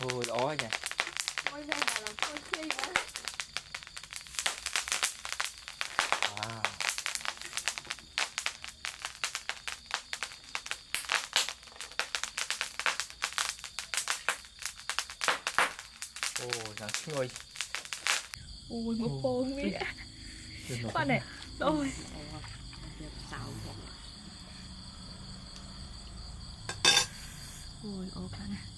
ôi đó nha Ôi mà là chi wow. Ồ nàng sinh ơi Ôi một Ồ. cô nghĩ Đừng nổ. Qua này Ôi Ôi ồ qua này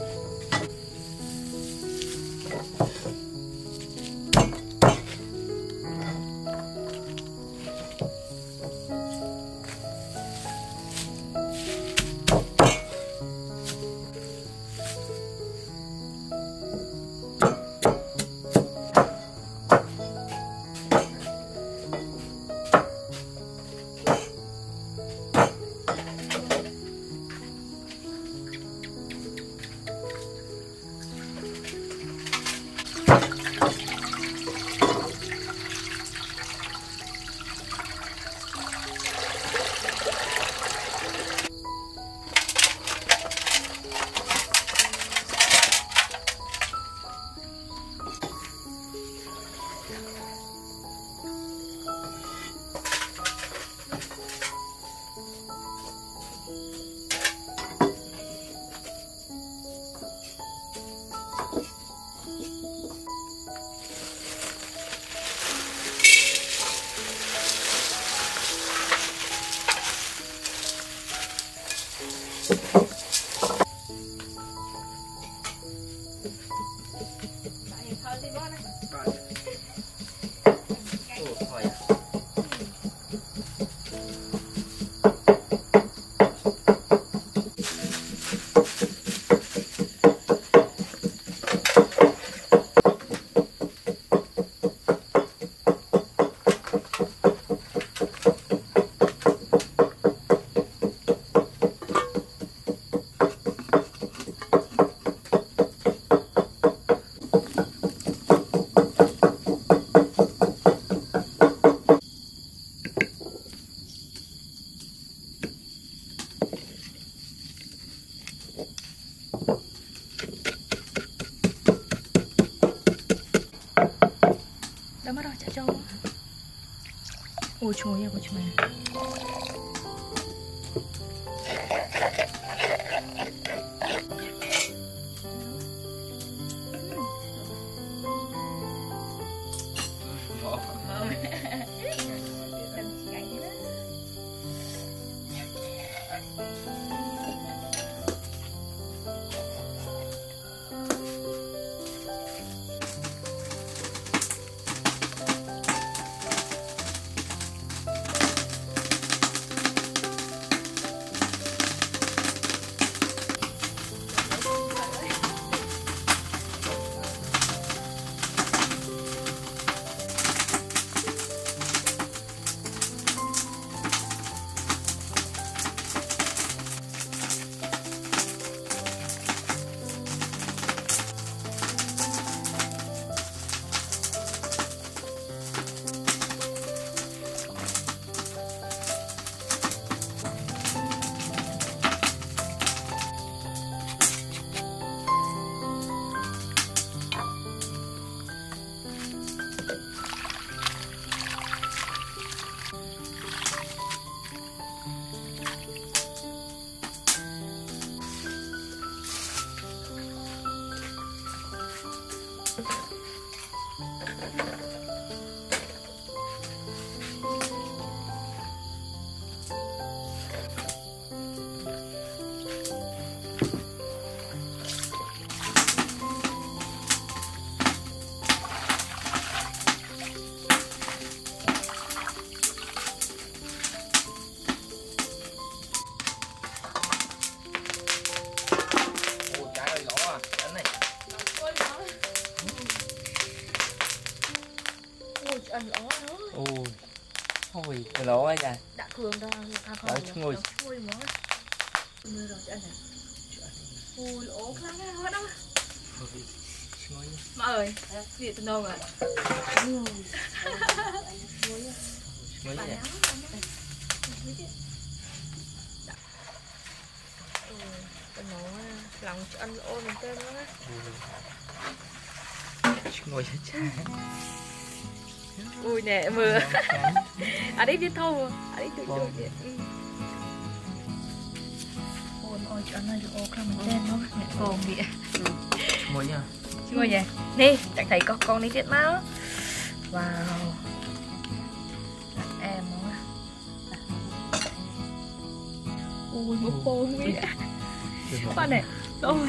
あっ。 ឈ្ងុយហ៎បងឆ្មា ăn ló nữa Ôi. Ôi, cái lỗ ấy nha. đã ra tha Đấy, chúng ngồi. ôi mó mưa rồi ăn này ôi lỗ khá nghe hết ngồi nha. mà ơi gì tôi đâu rồi Ngồi nha. cái nó lòng ăn lỗ mình tên nó Ngồi nha cha. ui nè mưa à đấy biết thâu à đấy tự Vâng. tự ôi ôi cho nó được ô không tên nó mẹ còn bị Ngồi nha. chưa vậy đi chẳng thấy con con đi tiết máu wow. Em quá. Ui một con đi ba này ôi